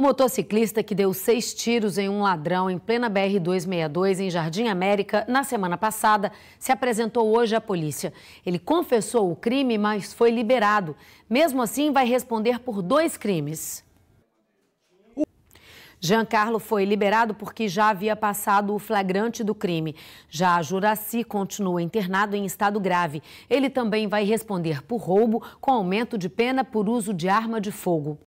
O motociclista que deu seis tiros em um ladrão em plena BR-262 em Jardim América na semana passada se apresentou hoje à polícia. Ele confessou o crime, mas foi liberado. Mesmo assim, vai responder por dois crimes. Giancarlo foi liberado porque já havia passado o flagrante do crime. Já Juraci continua internado em estado grave. Ele também vai responder por roubo com aumento de pena por uso de arma de fogo.